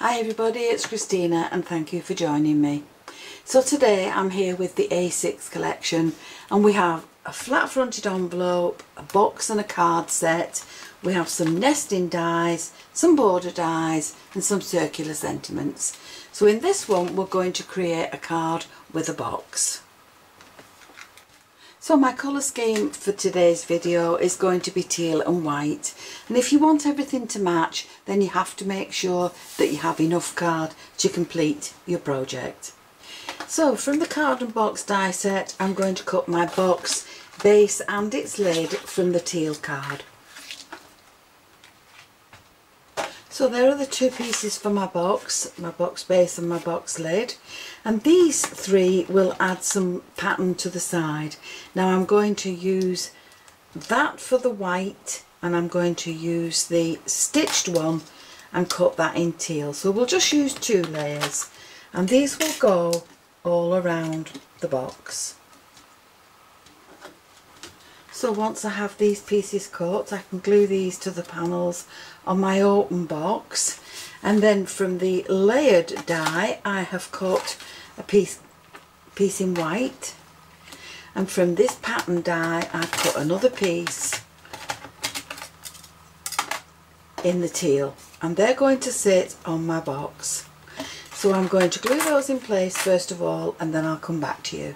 Hi everybody, it's Christina and thank you for joining me. So today I'm here with the A6 collection and we have a flat fronted envelope, a box and a card set. We have some nesting dies, some border dies and some circular sentiments. So in this one we're going to create a card with a box. So my colour scheme for today's video is going to be teal and white and if you want everything to match then you have to make sure that you have enough card to complete your project. So from the card and box die set I'm going to cut my box base and its lid from the teal card. So there are the two pieces for my box, my box base and my box lid. And these three will add some pattern to the side. Now I'm going to use that for the white and I'm going to use the stitched one and cut that in teal. So we'll just use two layers and these will go all around the box. So once I have these pieces cut, I can glue these to the panels on my open box. And then from the layered die, I have cut a piece, piece in white. And from this pattern die, I've cut another piece in the teal. And they're going to sit on my box. So I'm going to glue those in place first of all, and then I'll come back to you.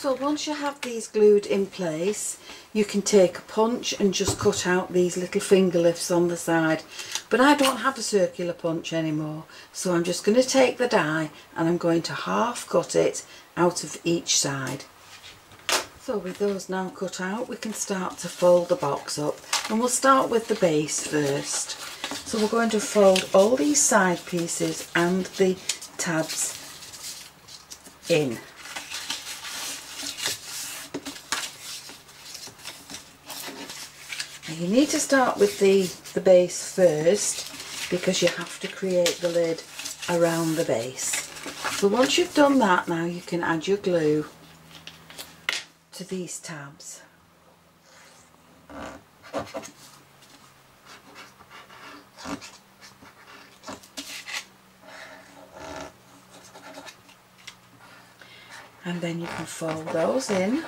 So once you have these glued in place, you can take a punch and just cut out these little finger lifts on the side. But I don't have a circular punch anymore, so I'm just going to take the die and I'm going to half cut it out of each side. So with those now cut out, we can start to fold the box up. And we'll start with the base first. So we're going to fold all these side pieces and the tabs in. You need to start with the, the base first because you have to create the lid around the base. So once you've done that now you can add your glue to these tabs. And then you can fold those in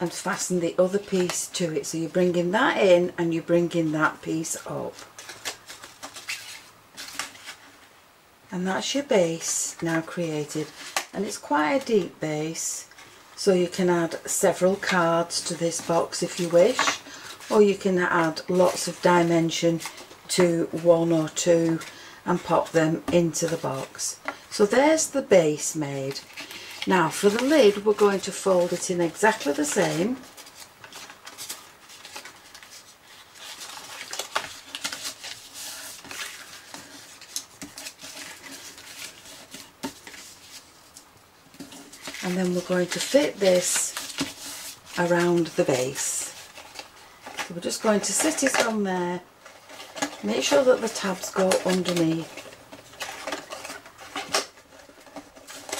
and fasten the other piece to it. So you're bringing that in and you're bringing that piece up. And that's your base now created. And it's quite a deep base. So you can add several cards to this box if you wish. Or you can add lots of dimension to one or two and pop them into the box. So there's the base made. Now for the lid we're going to fold it in exactly the same. And then we're going to fit this around the base. So we're just going to sit it on there, make sure that the tabs go underneath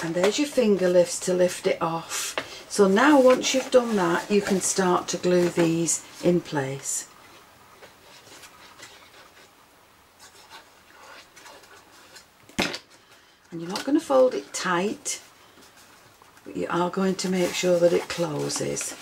and there's your finger lifts to lift it off. So now once you've done that you can start to glue these in place. And you're not going to fold it tight but you are going to make sure that it closes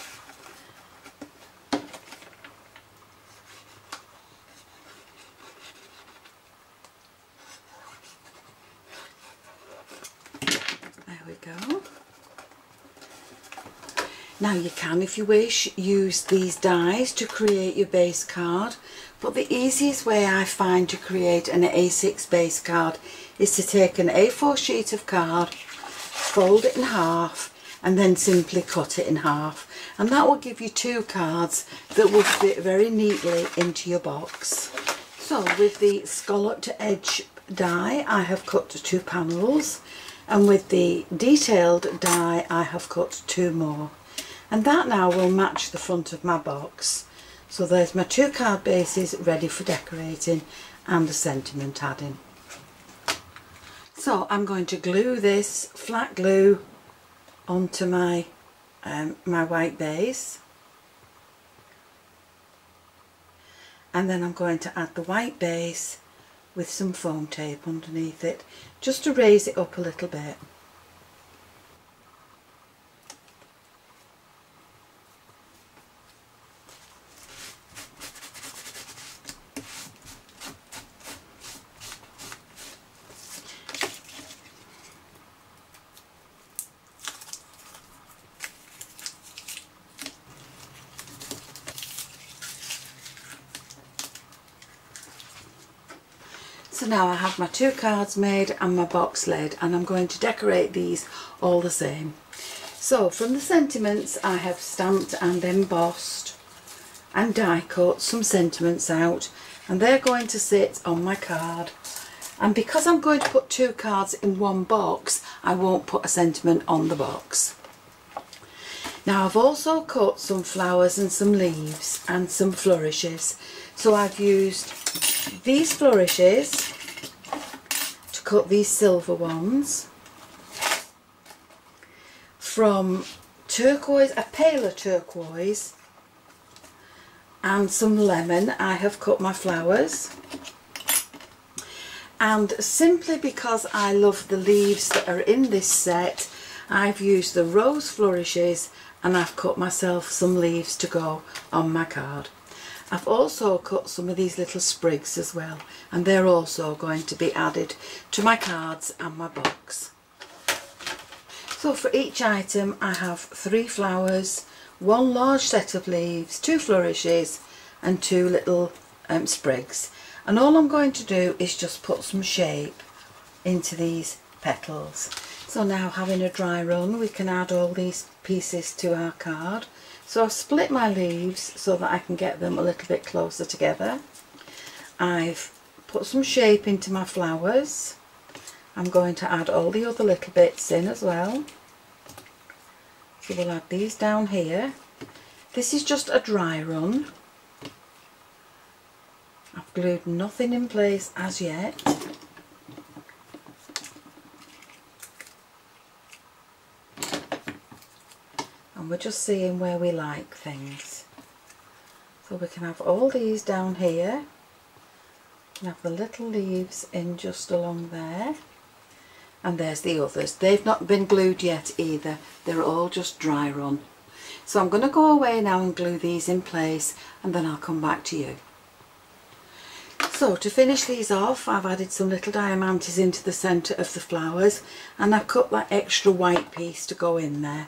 Now you can, if you wish, use these dies to create your base card, but the easiest way I find to create an A6 base card is to take an A4 sheet of card, fold it in half, and then simply cut it in half. And that will give you two cards that will fit very neatly into your box. So with the scalloped edge die, I have cut two panels, and with the detailed die, I have cut two more. And that now will match the front of my box. So there's my two card bases ready for decorating and the sentiment adding. So I'm going to glue this flat glue onto my um, my white base. And then I'm going to add the white base with some foam tape underneath it just to raise it up a little bit. Now I have my two cards made and my box lid and I'm going to decorate these all the same. So from the sentiments I have stamped and embossed and die cut some sentiments out and they're going to sit on my card and because I'm going to put two cards in one box I won't put a sentiment on the box. Now I've also cut some flowers and some leaves and some flourishes so I've used these flourishes cut these silver ones from turquoise, a paler turquoise and some lemon I have cut my flowers and simply because I love the leaves that are in this set I've used the rose flourishes and I've cut myself some leaves to go on my card. I've also cut some of these little sprigs as well and they're also going to be added to my cards and my box. So for each item I have three flowers, one large set of leaves, two flourishes and two little um, sprigs and all I'm going to do is just put some shape into these petals. So now having a dry run we can add all these pieces to our card so I've split my leaves so that I can get them a little bit closer together. I've put some shape into my flowers. I'm going to add all the other little bits in as well. So we'll add these down here. This is just a dry run. I've glued nothing in place as yet. And we're just seeing where we like things. So we can have all these down here and have the little leaves in just along there and there's the others. They've not been glued yet either, they're all just dry run. So I'm going to go away now and glue these in place and then I'll come back to you. So to finish these off I've added some little diamantes into the centre of the flowers and I've cut that extra white piece to go in there.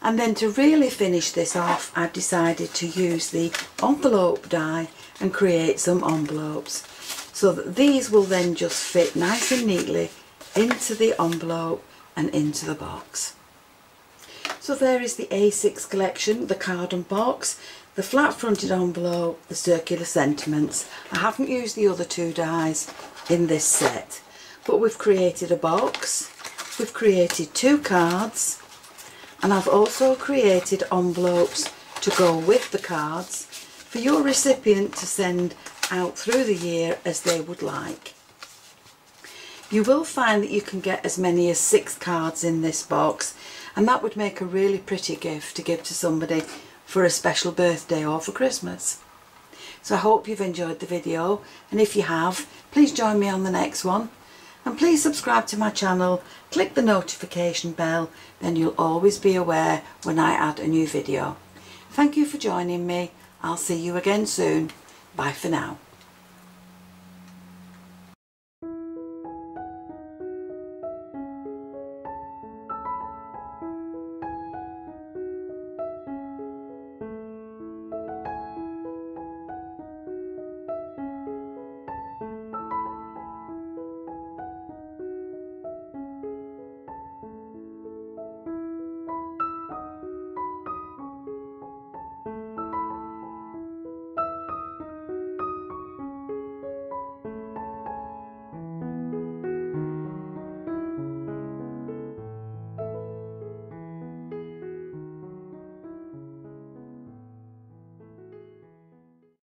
And then to really finish this off, I've decided to use the envelope die and create some envelopes. So that these will then just fit nice and neatly into the envelope and into the box. So there is the A6 collection, the card and box, the flat fronted envelope, the circular sentiments. I haven't used the other two dies in this set, but we've created a box, we've created two cards, and I've also created envelopes to go with the cards for your recipient to send out through the year as they would like. You will find that you can get as many as six cards in this box and that would make a really pretty gift to give to somebody for a special birthday or for Christmas. So I hope you've enjoyed the video and if you have, please join me on the next one and please subscribe to my channel, click the notification bell, then you'll always be aware when I add a new video. Thank you for joining me. I'll see you again soon. Bye for now.